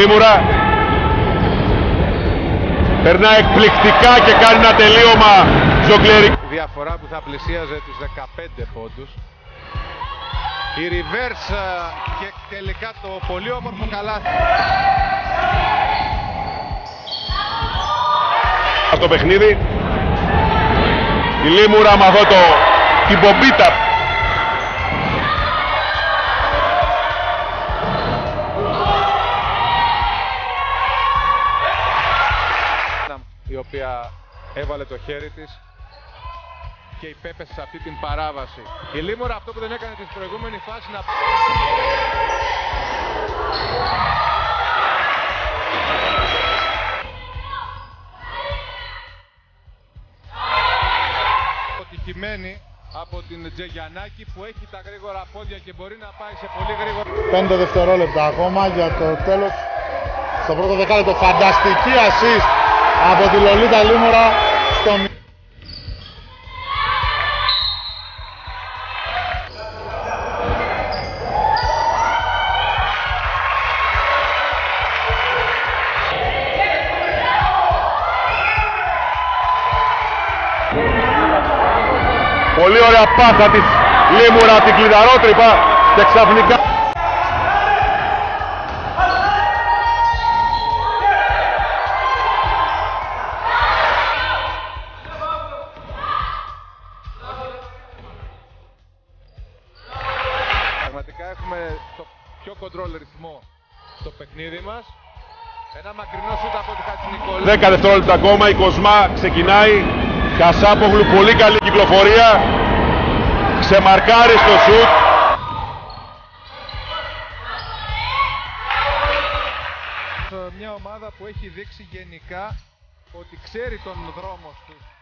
Λίμουρα. Περνά εκπληκτικά και κάνει ένα τελείωμα ζογκλερικό. Διαφορά που θα πλησίαζε τους 15 πόντους. Η reverse ε, και τελικά το πολύ όμορφο καλάθι. στο παιχνίδι. Η Λίμουρα με αυτό το, την πομπίτα οποία έβαλε το χέρι της και υπέπεσε σε αυτή την παράβαση. Η Λίμουρα αυτό που δεν έκανε την προηγούμενη φάση να... αποτυχημένη από την Τζεγιανάκη που έχει τα γρήγορα πόδια και μπορεί να πάει σε πολύ γρήγορα. 5 δευτερόλεπτα ακόμα για το τέλος. Στο πρώτο δεκάλεπτο φανταστική assist από τη Λολίτα Λίμωρα στο Πολύ ωραία πάσα της Λίμουρα από την κλειδαρότρυπα και ξαφνικά πιο control ρυθμό στο παιχνίδι μας. Ένα μακρινό σούτ από τη Χατζηνικολή. 10 δευτερόλεπτα ακόμα η Κοσμά ξεκινάει Κασάπογλου πολύ καλή κυκλοφορία ξεμαρκάρει στο σουτ Μια ομάδα που έχει δείξει γενικά ότι ξέρει τον δρόμο στους